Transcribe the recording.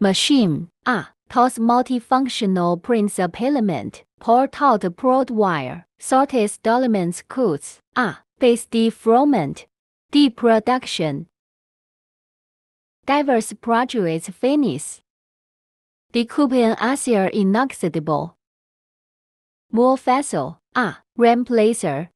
machine, a, TOS multifunctional principal element, port out prod wire, sorted elements codes, a, base deferment, deproduction, diverse projects finish, decoupling acier inoxidable, more facile. a, replacer,